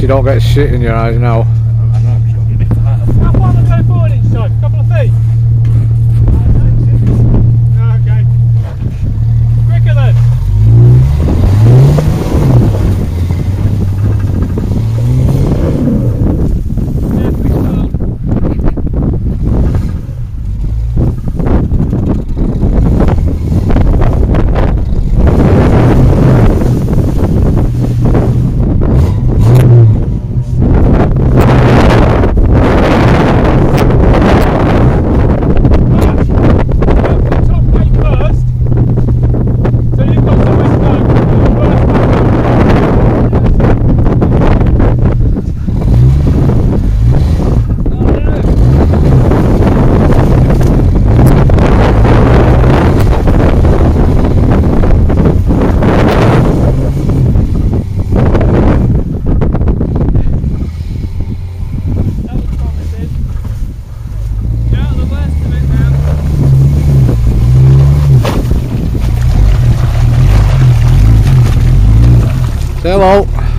you don't get shit in your eyes now. 大家好。